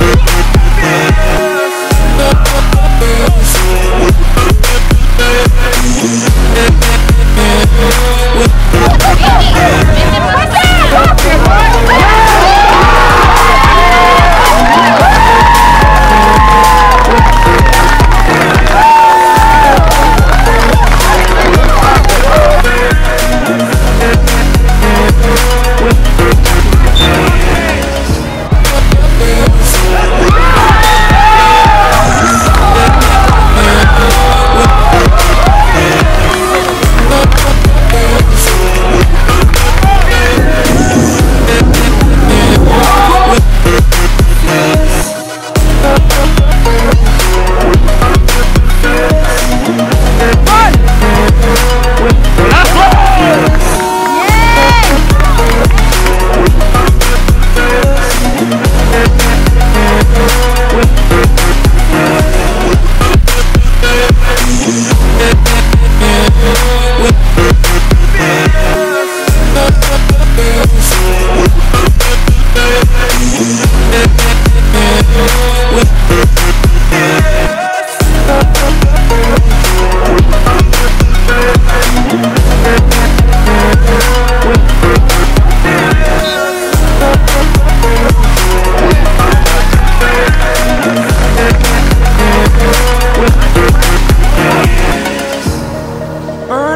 We'll